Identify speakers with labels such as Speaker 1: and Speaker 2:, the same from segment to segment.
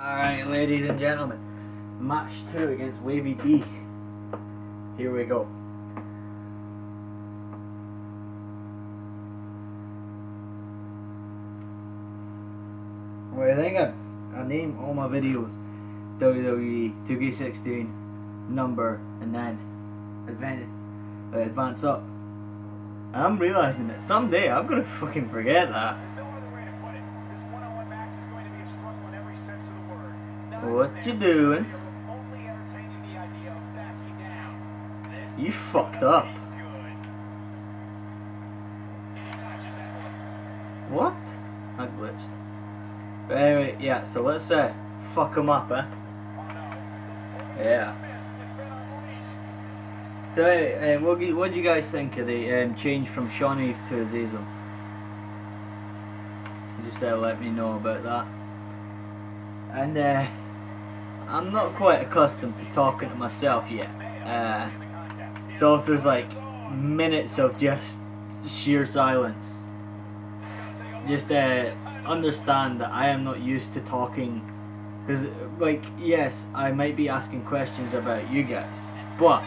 Speaker 1: Alright, ladies and gentlemen, match 2 against Wavy D. Here we go. What I think I, I name all my videos WWE 2K16 number and then advance, uh, advance up. I'm realizing that someday I'm gonna fucking forget that. What you doing? You fucked up. What? I glitched. But anyway, yeah, so let's uh, fuck him up, eh? Yeah. So, anyway, um, what, do you, what do you guys think of the um, change from Shawnee to Azazel? Just uh, let me know about that. And, uh, I'm not quite accustomed to talking to myself yet. Uh, so if there's like minutes of just sheer silence, just uh, understand that I am not used to talking. Because, like, yes, I might be asking questions about you guys, but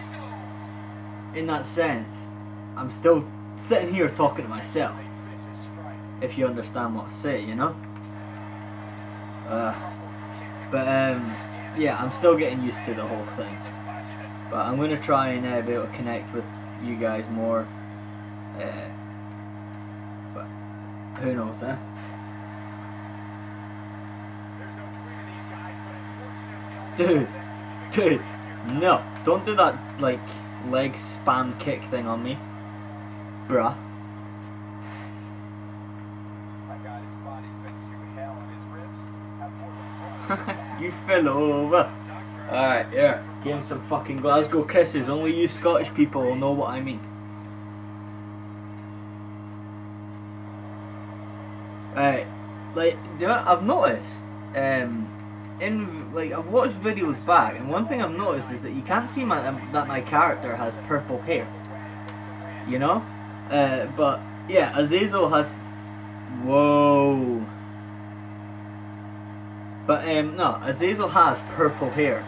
Speaker 1: in that sense, I'm still sitting here talking to myself. If you understand what I say, you know. Uh, but um yeah, I'm still getting used to the whole thing. But I'm going to try and uh, be able to connect with you guys more. Uh, but who knows, eh? Dude, dude, no, don't do that like leg spam kick thing on me, bruh. you fell over. Alright, yeah. Give him some fucking Glasgow kisses. Only you Scottish people will know what I mean. Right. Like, you know, I've noticed, um, in, like, I've watched videos back, and one thing I've noticed is that you can't see my, um, that my character has purple hair. You know? Uh, but, yeah, Azazel has, whoa. But um, no, Azazel has purple hair,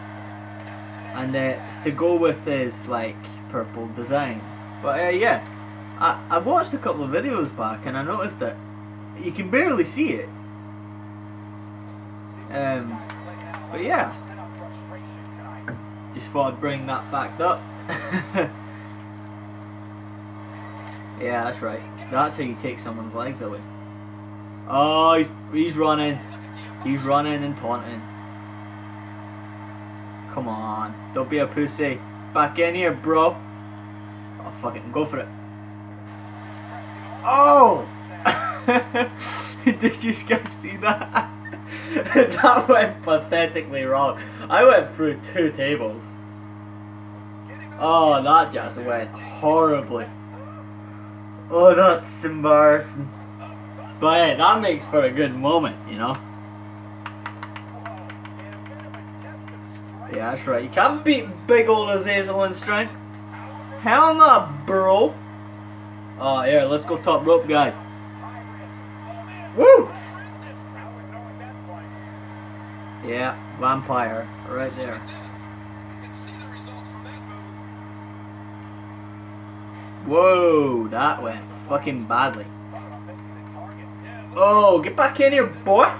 Speaker 1: and uh, it's to go with his like purple design. But uh, yeah, I I watched a couple of videos back, and I noticed that you can barely see it. Um, but yeah, just thought I'd bring that fact up. yeah, that's right. That's how you take someone's legs away. Oh, he's he's running. He's running and taunting. Come on. Don't be a pussy. Back in here, bro. Oh, fuck it. Go for it. Oh! Did you guys see that? that went pathetically wrong. I went through two tables. Oh, that just went horribly. Oh, that's embarrassing. But hey, that makes for a good moment, you know? Yeah, that's right. You can't beat big old Azazel in strength. Hell no, bro. Oh, here, let's go top rope, guys. Woo! Yeah, vampire, right there. Whoa, that went fucking badly. Oh, get back in here, boy!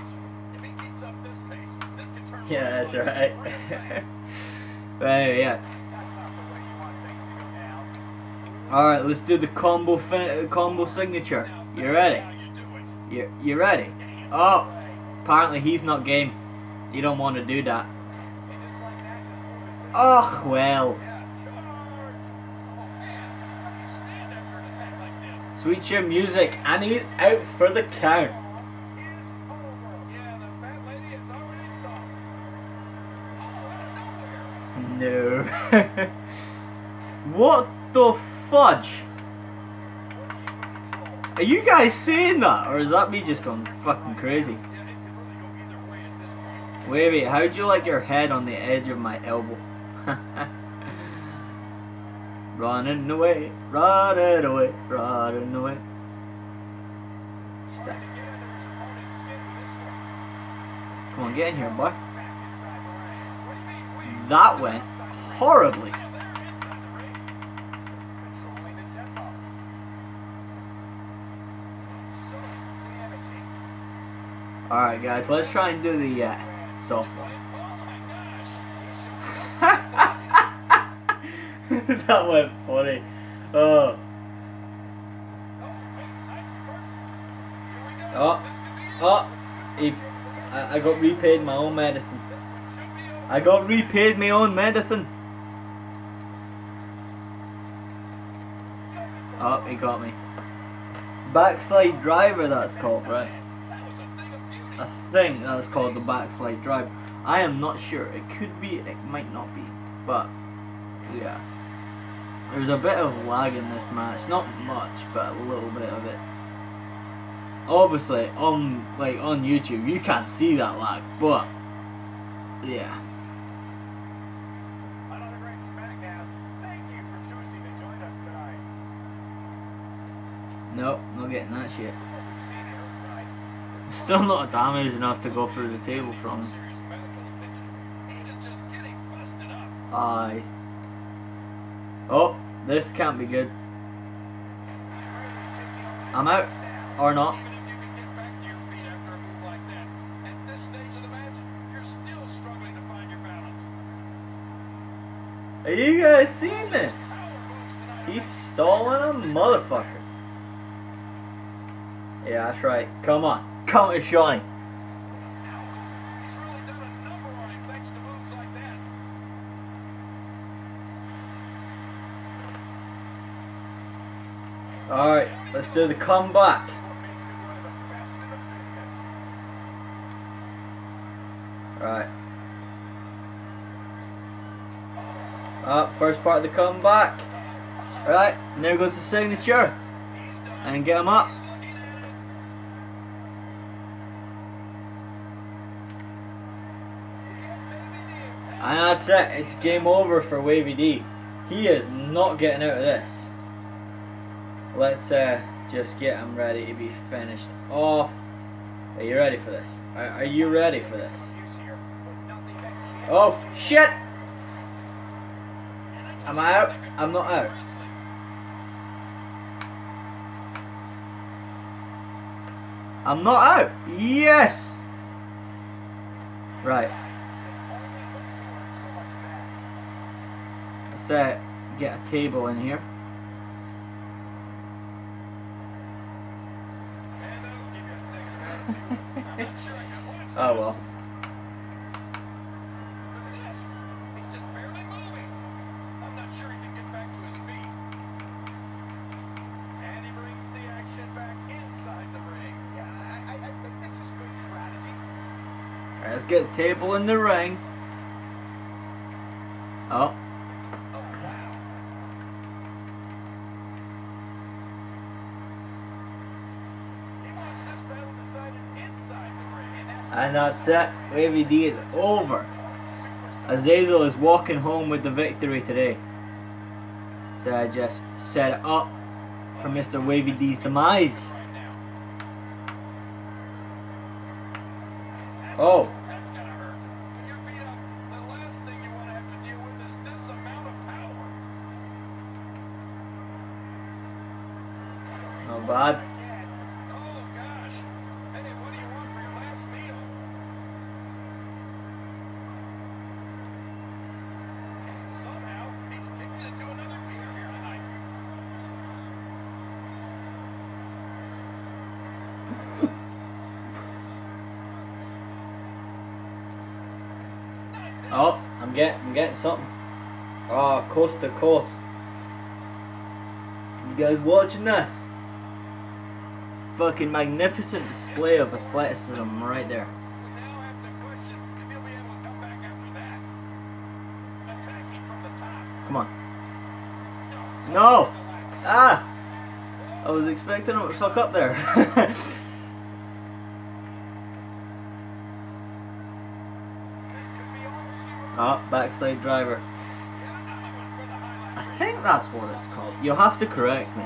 Speaker 1: Yeah, that's right. but anyway, yeah. Alright, let's do the combo combo signature. You ready? You you ready? Oh, apparently he's not game. You don't want to do that. Oh well. Sweet your music, and he's out for the count. No. what the fudge? Are you guys seeing that? Or is that me just going fucking crazy? Wait, wait, how'd you like your head on the edge of my elbow? running away, running away, running away. Uh, Come on, get in here, boy. That went horribly. Alright guys, let's try and do the uh, softball. that went funny. Oh. Oh. Oh. He, I, I got repaid my own medicine. I got repaid my own medicine. He got me. Backslide driver that's called, right? I think that's called the backslide drive. I am not sure. It could be, it might not be. But, yeah. There's a bit of lag in this match. Not much, but a little bit of it. Obviously, on like on YouTube, you can't see that lag, but yeah. Nope, not getting that shit. Still not damage enough to go through the table from. Aye. Oh, this can't be good. I'm out. Or not. Are you guys seeing this? He's stalling a motherfucker. Yeah, that's right. Come on. Come to shine. Alright, let's do the comeback. Right. Up, first part of the comeback. Right, and there goes the signature. And get him up. And that's it. It's game over for Wavy D. He is not getting out of this. Let's uh, just get him ready to be finished off. Are you ready for this? Are, are you ready for this? Oh, shit! Am I out? I'm not out. I'm not out. Yes! Right. Let's uh, get a table in here. oh well. let's get a table in the ring. Oh. And that's it. Wavy D is over. Azazel is walking home with the victory today. So I just set it up for Mr. Wavy D's demise. Oh. Not bad. Oh, I'm getting, I'm getting something. Oh, coast to coast. You guys watching this? Fucking magnificent display of athleticism right there. Come on. No! Ah! I was expecting him to fuck up there. Backside driver. I think that's what it's called. You'll have to correct me.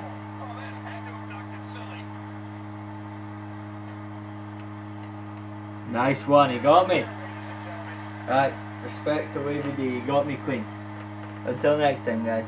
Speaker 1: Nice one, he got me. Right, Respect to Wavy D, you got me clean. Until next time, guys.